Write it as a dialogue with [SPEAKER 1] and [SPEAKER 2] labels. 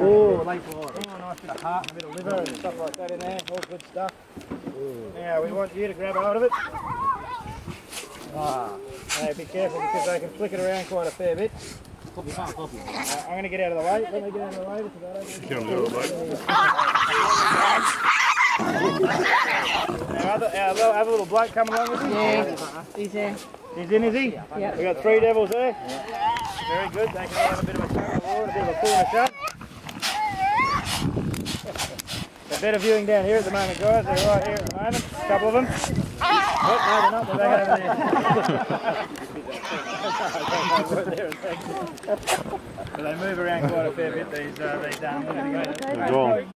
[SPEAKER 1] Oh, nice bit of heart and a bit of liver and stuff like that in there. All good stuff. Now we want you to grab hold of it. Ah, now be careful because they can flick it around quite a fair bit. Uh, I'm going to get out of the way. Let me get out of the way. This is all right.
[SPEAKER 2] Come do it, mate.
[SPEAKER 1] Now, other, our little, other little bloke coming along with you?
[SPEAKER 3] Yeah, he's there.
[SPEAKER 1] He's in, is he?
[SPEAKER 3] Yeah.
[SPEAKER 1] we got three devils there. Very good. They can all have a bit of a chunk of water, a bit of a pull and a shove. They're better viewing down here at the moment, guys. They're right here at the moment. A couple of them. Oh, no, they're not. They're back over there. but they move around quite a fair bit, these, uh, these um,
[SPEAKER 2] Go on.